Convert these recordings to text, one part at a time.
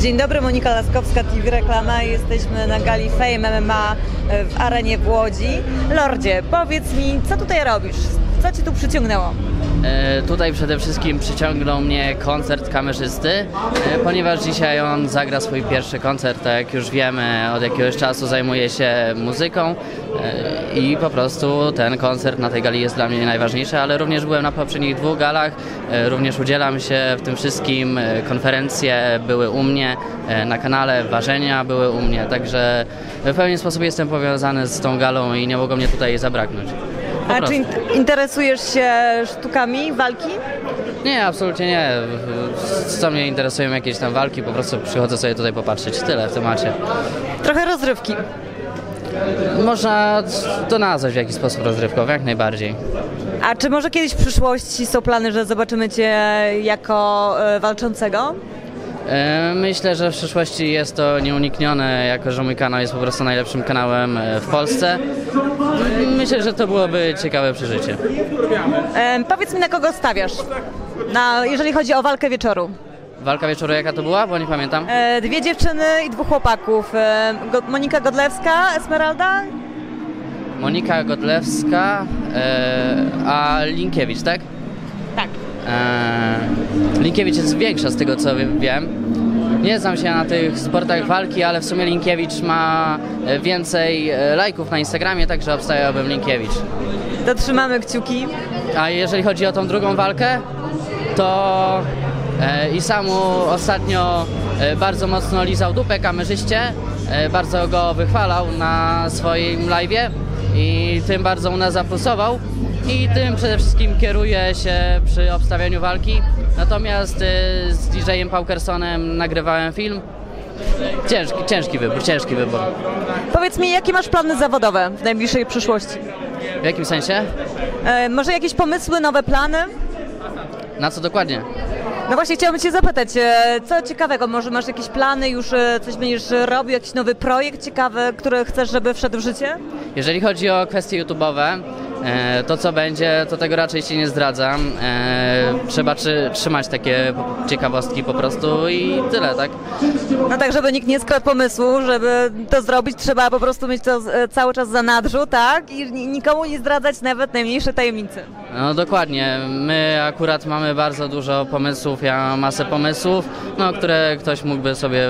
Dzień dobry, Monika Laskowska, TV Reklama. Jesteśmy na gali Fame MMA w arenie w Łodzi. Lordzie, powiedz mi, co tutaj robisz? Co Cię tu przyciągnęło? E, Tutaj przede wszystkim przyciągnął mnie koncert kamerzysty, e, ponieważ dzisiaj on zagra swój pierwszy koncert, tak jak już wiemy, od jakiegoś czasu zajmuje się muzyką e, i po prostu ten koncert na tej gali jest dla mnie najważniejszy, ale również byłem na poprzednich dwóch galach, e, również udzielam się w tym wszystkim, e, konferencje były u mnie e, na kanale, ważenia były u mnie, także w pewien sposób jestem powiązany z tą galą i nie mogło mnie tutaj zabraknąć. Po A prostu. czy in- interesujesz się sztukami walki? Nie, absolutnie nie. Co mnie interesują jakieś tam walki, po prostu przychodzę sobie tutaj popatrzeć. Tyle w temacie. Trochę rozrywki. Można to nazwać w jakiś sposób rozrywkowy, jak najbardziej. A czy może kiedyś w przyszłości są plany, że zobaczymy Cię jako e, walczącego? E, Myślę, że w przyszłości jest to nieuniknione, jako że mój kanał jest po prostu najlepszym kanałem e, w Polsce. Myślę, że to byłoby ciekawe przeżycie. E, powiedz mi, na kogo stawiasz? Na, jeżeli chodzi o walkę wieczoru. Walka wieczoru jaka to była? Bo nie pamiętam. E, dwie dziewczyny i dwóch chłopaków. E, Go, Monika Godlewska, Esmeralda Monika Godlewska, e, a Linkiewicz, tak? Tak. Eee, Linkiewicz jest większa z tego co wiem. Nie znam się na tych sportach walki, ale w sumie Linkiewicz ma e, więcej e, lajków na Instagramie, także obstawiałbym Linkiewicz. Dotrzymamy kciuki. A jeżeli chodzi o tą drugą walkę, to e, i samu ostatnio e, bardzo mocno lizał dupę kamerzyście, e, bardzo go wychwalał na swoim live'ie i tym bardzo u nas zaplusował i tym przede wszystkim kieruje się przy obstawianiu walki. Natomiast e, z DJ-em Paukersonem nagrywałem film. Ciężki, ciężki wybór, ciężki wybór. Powiedz mi, jakie masz plany zawodowe w najbliższej przyszłości? W jakim sensie? E, może jakieś pomysły, nowe plany? Na co dokładnie? No właśnie chciałabym Cię zapytać, e, co ciekawego, może masz jakieś plany, już e, coś będziesz robił, jakiś nowy projekt ciekawy, który chcesz, żeby wszedł w życie? Jeżeli chodzi o kwestie YouTube'owe, to co będzie, to tego raczej się nie zdradzam. E, trzeba trzy, trzymać takie ciekawostki po prostu i tyle, tak? No tak, żeby nikt nie skradł pomysłu, żeby to zrobić, trzeba po prostu mieć to e, cały czas za nadrzu, tak? I ni- nikomu nie zdradzać nawet najmniejszej tajemnicy. No dokładnie. My akurat mamy bardzo dużo pomysłów, ja mam masę pomysłów, no, które ktoś mógłby sobie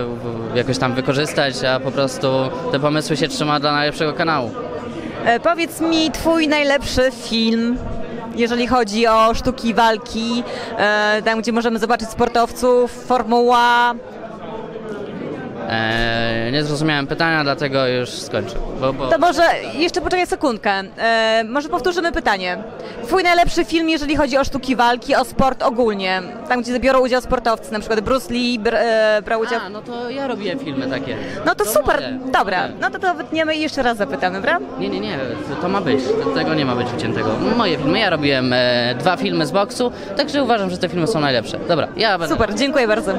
jakoś tam wykorzystać, a po prostu te pomysły się trzyma dla najlepszego kanału. E, powiedz mi twój najlepszy film, jeżeli chodzi o sztuki walki, e, tam gdzie możemy zobaczyć sportowców, formuła. E, nie zrozumiałem pytania, dlatego już skończę. Bo, bo... To może jeszcze poczekaj sekundkę. E, może powtórzymy pytanie. Twój najlepszy film, jeżeli chodzi o sztuki walki, o sport ogólnie, tam gdzie biorą udział sportowcy, na przykład Bruce Lee br, e, brał udział. A, no to ja robiłem filmy takie. No to super, mogę, dobra. mogę. No to to wytniemy i jeszcze raz zapytamy, dobra? Nie, nie, nie, to, to ma być. Tego nie ma być wyciętego. Moje filmy. Ja robiłem e, dwa filmy z boksu, także uważam, że te filmy są najlepsze. Dobra, ja będę. Super, dziękuję bardzo.